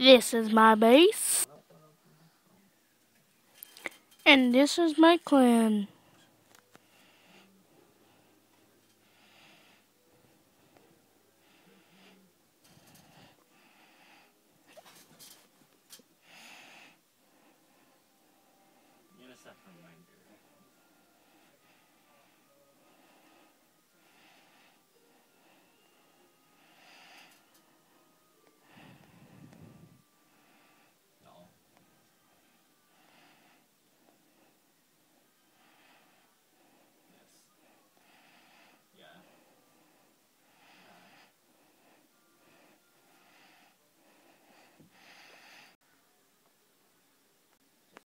This is my base. And this is my clan. You're